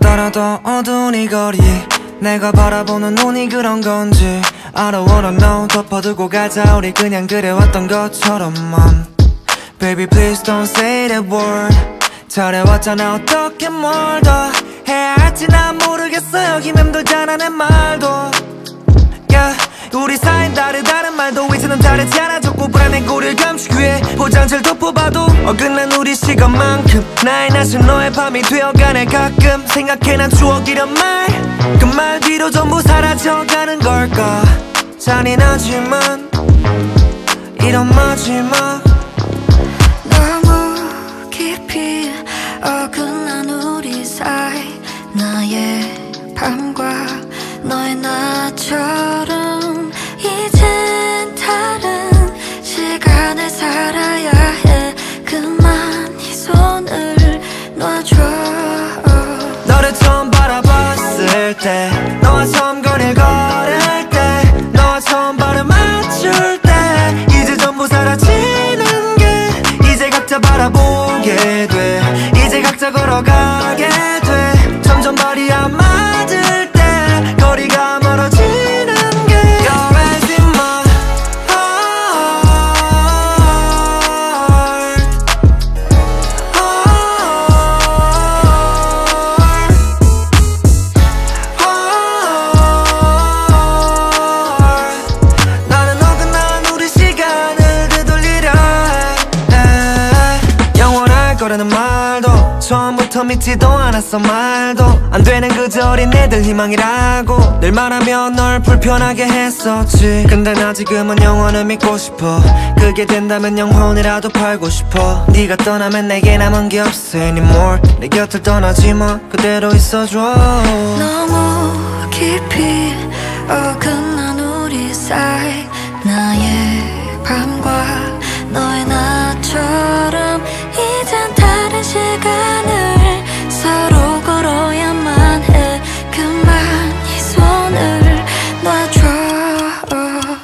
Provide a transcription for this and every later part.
얼마나 더 어두운 이 거리. 내가 바라보는 눈이 그런 건지. I don't wanna know 덮어두고 가자. 우리 그냥 그래왔던 것처럼만 Baby please don't say that word. 잘해왔잖아. 어떻게 뭘 더 해야 할지 난 모르겠어. 여기 맴돌잖아 내 말도. Yeah. 우리 사이는 다르다는 말도. 이제는 다르지 않아 안해 고리를 감추기 위해 포장지를 덮어봐도 어긋난 우리 시간만큼. 나의 낮은 너의 밤이 되어가네. 가끔 생각해 난 추억이란 말. 그 말 뒤로 전부 사라져가는 걸까? 잔인하지만 이런 마지막. 너무 깊이 어긋난 우리 사이. 나의 밤과 너의 나처럼 너와 처음 거리를 걸을 때 너와 처 거라는 말도 처음부터 믿지도 않았어 말도 안 되는 그저 어린 애들 희망이라고 늘 말하며 널 불편하게 했었지. 근데 나 지금은 영원을 믿고 싶어. 그게 된다면 영혼이라도 팔고 싶어. 네가 떠나면 내게 남은 게 없어 anymore. 내 곁을 떠나지 마. 그대로 있어줘. 너무 깊이 어긋난 우리 사이. 나의 밤과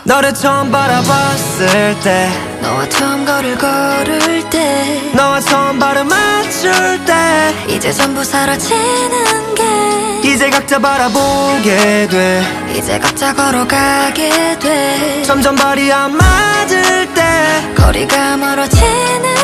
너를 처음 바라봤을 때 너와 처음 걸을 걸을 때 너와 처음 발을 맞출 때 이제 전부 사라지는 게 이제 각자 바라보게 돼. 이제 각자 걸어가게 돼. 점점 발이 안 맞을 때 거리가 멀어지는